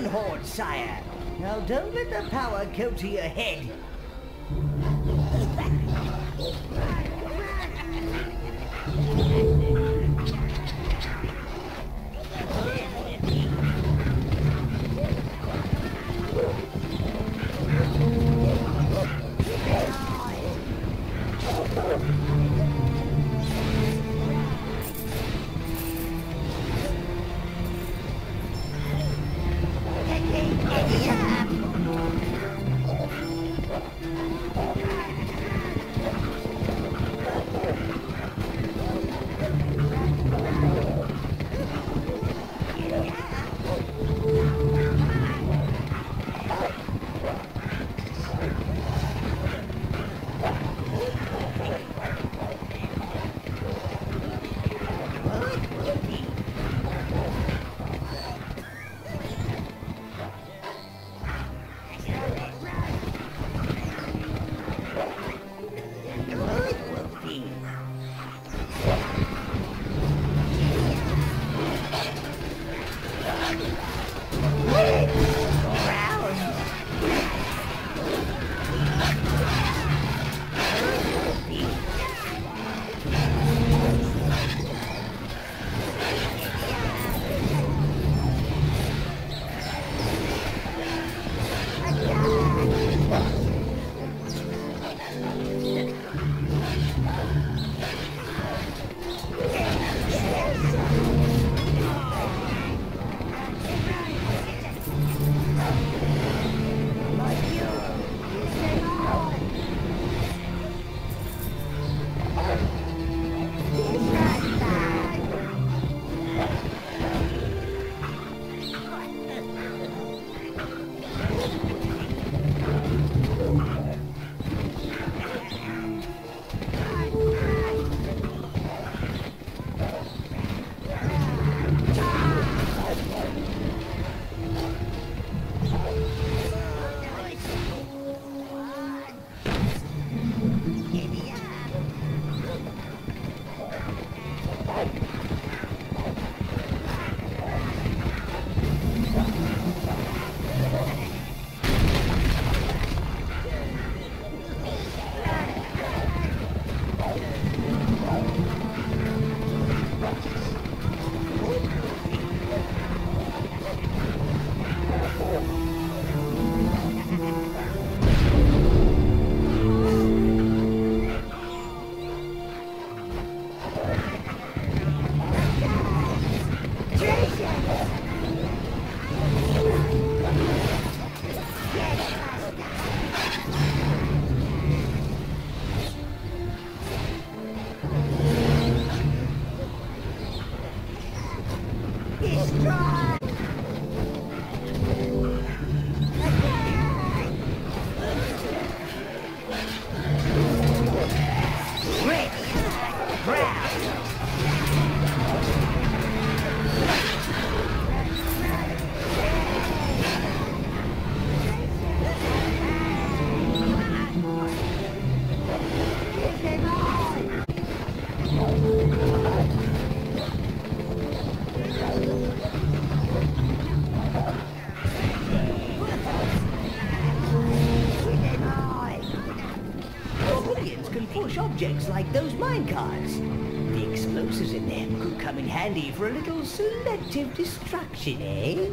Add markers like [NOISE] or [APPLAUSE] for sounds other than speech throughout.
minion horde, sire. Now don't let the power go to your head. Like those minecarts. The explosives in them could come in handy for a little selective destruction, eh?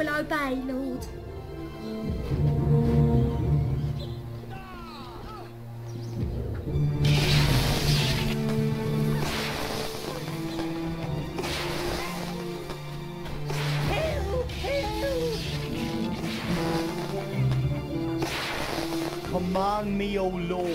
Obey, Lord. Command me, O Lord.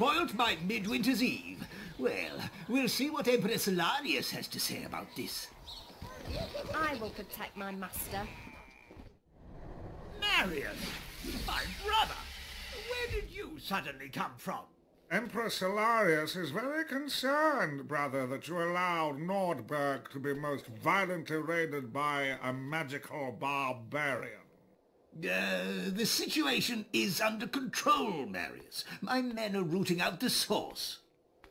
Spoilt my midwinter's eve. Well, we'll see what Empress Lanius has to say about this. I will protect my master. Marius! My brother! Where did you suddenly come from? Emperor Solarius is very concerned, brother, that you allowed Nordberg to be most violently raided by a magical barbarian. Uh, the situation is under control, Marius. My men are rooting out the source.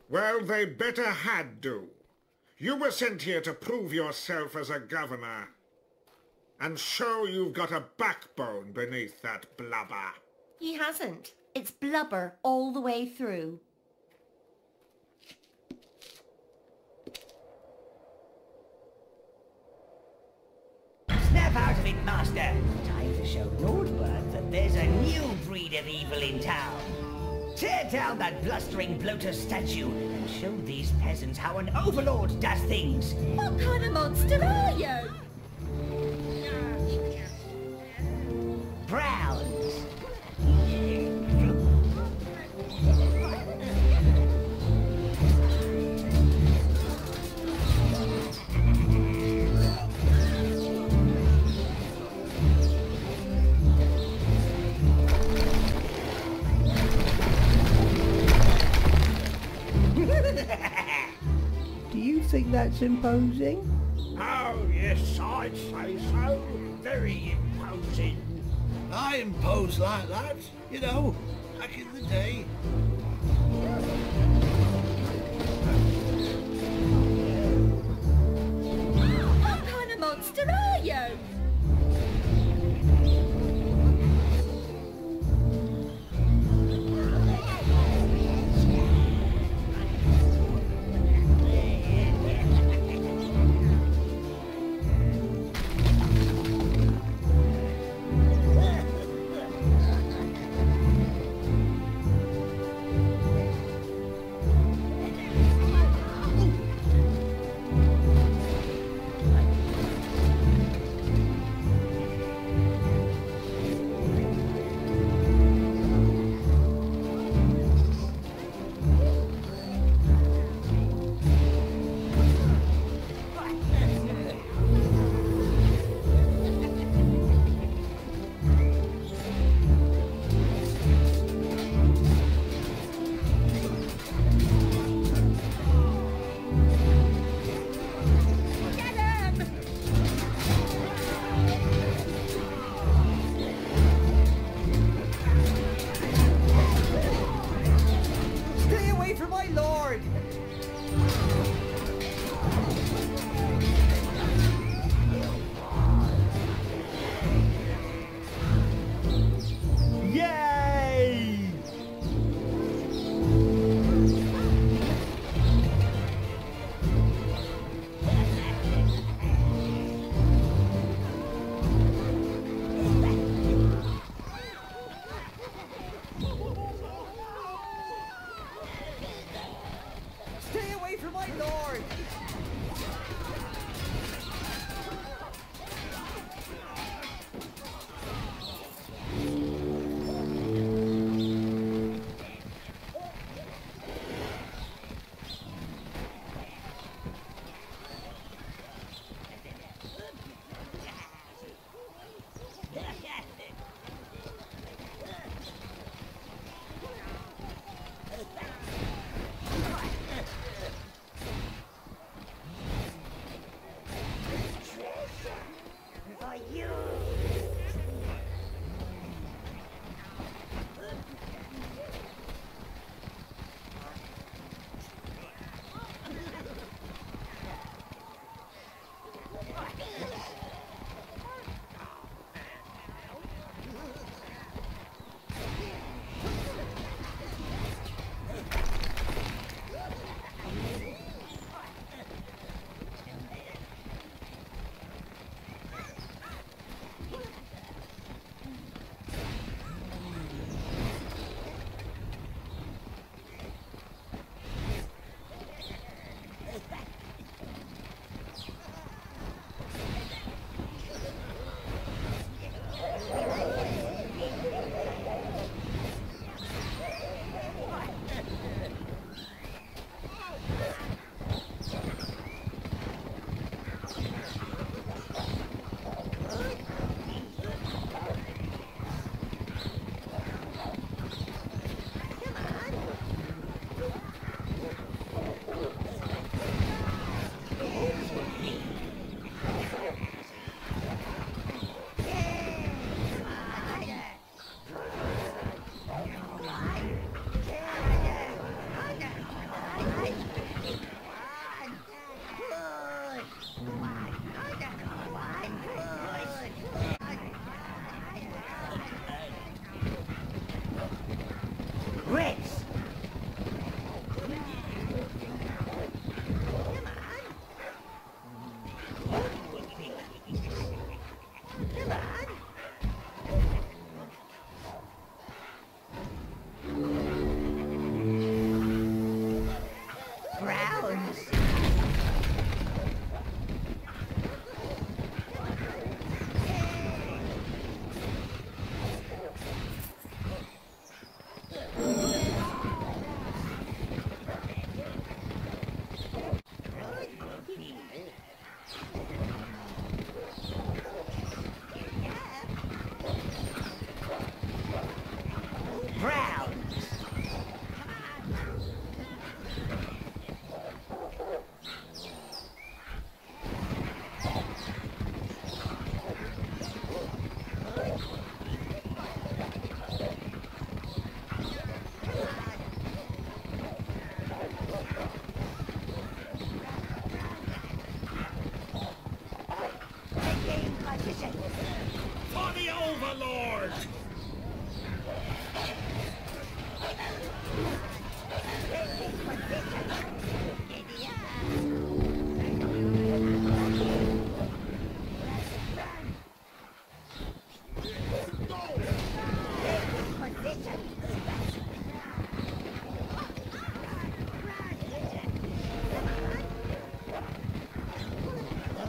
Well, they better had do. You were sent here to prove yourself as a governor. And show you've got a backbone beneath that blubber. He hasn't. It's blubber all the way through. Snap out of it, Master! Time to show Nordberg that there's a new breed of evil in town. Tear down that blustering bloater statue and show these peasants how an overlord does things. What kind of monster are you? Browns. That's imposing? Oh, yes, I'd say so. Very imposing. I impose like that, you know, back in the day.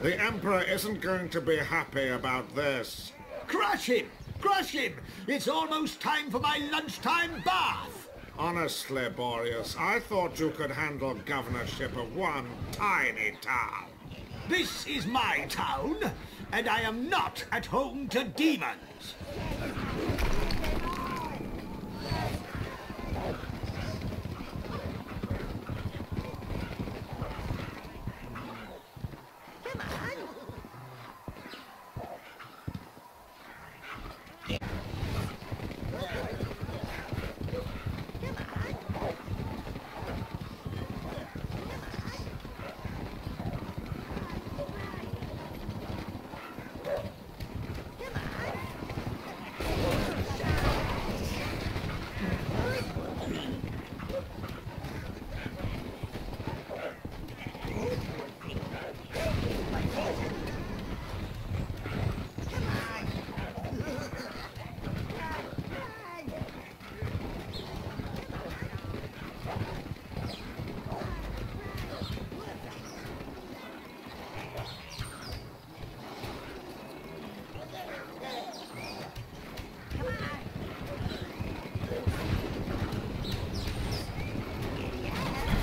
The Emperor isn't going to be happy about this. Crush him! Crush him! It's almost time for my lunchtime bath! Honestly, Borius, I thought you could handle governorship of one tiny town. This is my town, and I am not at home to demons!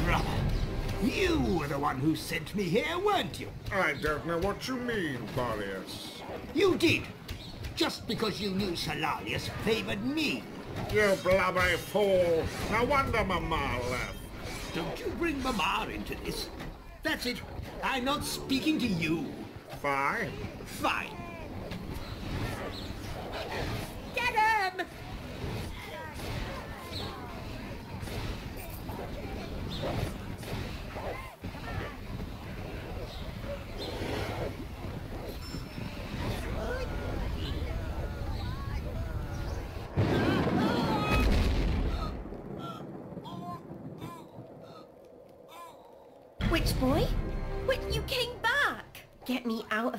Brother, you were the one who sent me here, weren't you? I don't know what you mean, Borius. You did. Just because you knew Solarius favored me. You blubbery fool. No wonder Mama left. Don't you bring Mama into this. That's it. I'm not speaking to you. Fine. Fine.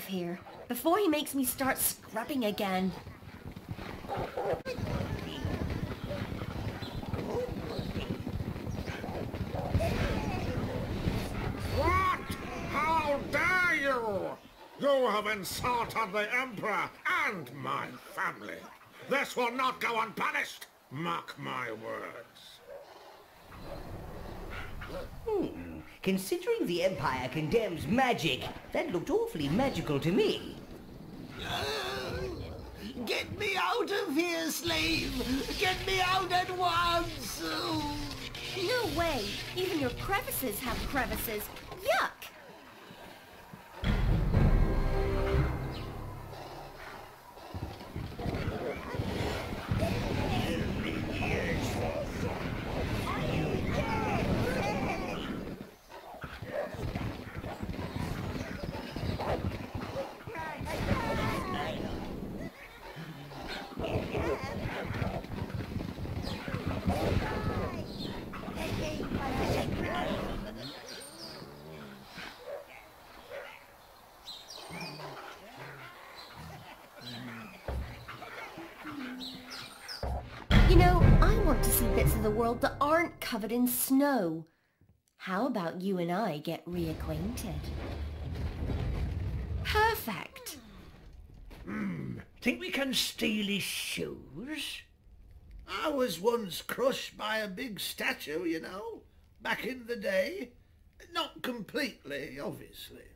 Here before he makes me start scrubbing again. What? How dare you? You have insulted the Emperor and my family. This will not go unpunished. Mark my words. Hmm. Considering the Empire condemns magic, that looked awfully magical to me. [GASPS] Get me out of here, slave! Get me out at once! No way! Even your crevices have crevices. Yuck! see bits of the world that aren't covered in snow. How about you and I get reacquainted? Perfect. Hmm, Think we can steal his shoes? I was once crushed by a big statue, you know, back in the day. Not completely, obviously.